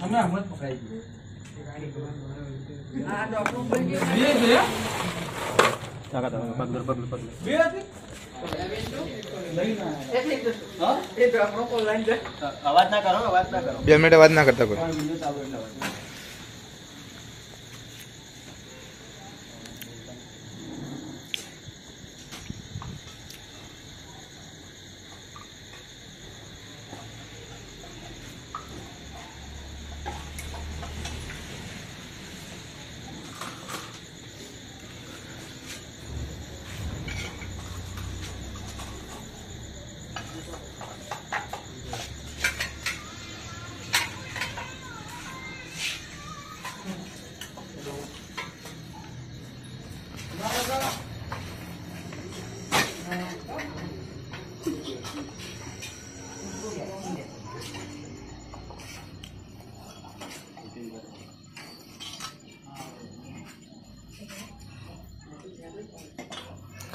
हमें अहमद पकड़ाई ये हाँ? हाँ, आवाज़ ना करो आवाज़ ना करो। बेलमेट आवाज़ ना करता कोई।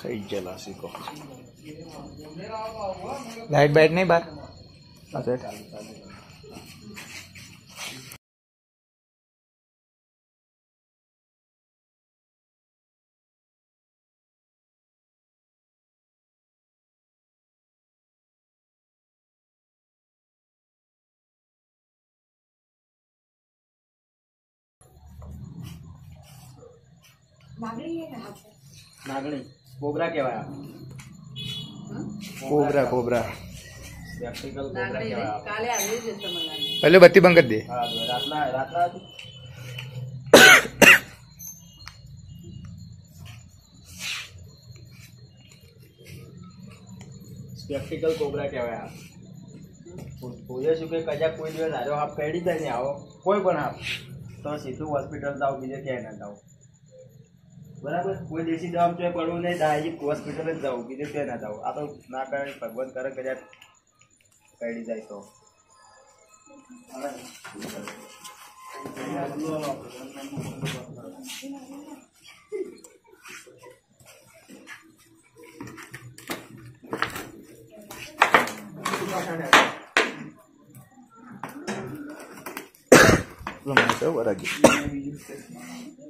कई जलासी को। लाइट बैठ नहीं बाहर? हाँ, अच्छा नागड़ी है नागड़ी બે મિનિટ અવાજ ના કરતા કોઈ ત્રણ મિનિટ ચાલુ એટલે વાંધો નહીં. ખાઈ ગયેલા શીખો લાઈટ બાઈટ નહીં બાર નાગણી કોબરા કહેવાય કોબરા કોબરા પ્રેક્ટિકલ કોબરા નાગણી કહેવાય નહીં. કાલે આવી જશે મને લાગે. એટલે બત્તી બંધ કરી દે હા રાતના રાતના હતી સ્પેક્ટિકલ કોબરા કહેવાય આ જોઈએ શું કે કદાચ કોઈ દિવસ આજો હાફ કરી જાય ને આવો કોઈ પણ હાફ તો સીધું હોસ્પિટલ જાઓ બીજે ક્યાંય ના જાઓ બરાબર કોઈ દેશી દવા ચોય પડવું નહીં ડાયરેક્ટ હોસ્પિટલ જ જાઓ બીજે ક્યાંય ના જાઓ આ તો ના કરે ભગવાન કરે કદાચ કરી જાય તો વરાગી એ નાગણી,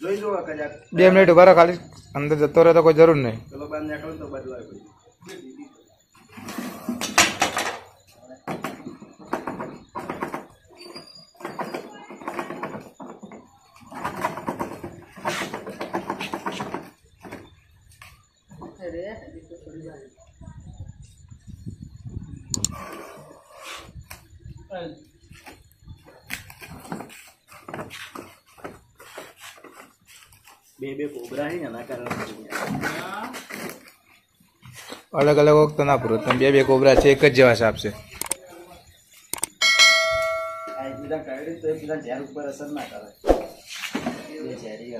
જોઈ લો કદાચ બે મિનિટ ઉભા રહો ખાલી અંદર જતો રહે તો કોઈ જરૂર નહીં પેલો બાર નીકળો તો બદલાય પછી અરે, હજી બે બે કોબરા છે એના કારણે અલગ અલગ વખત ના પૂરો. તમે બે બે કોબરા છે એક જ જેવા સાપ છે. આ એકબીજા કરડી તો એકબીજા ઝેર ઉપર અસર ના કરે. બે ઝેરી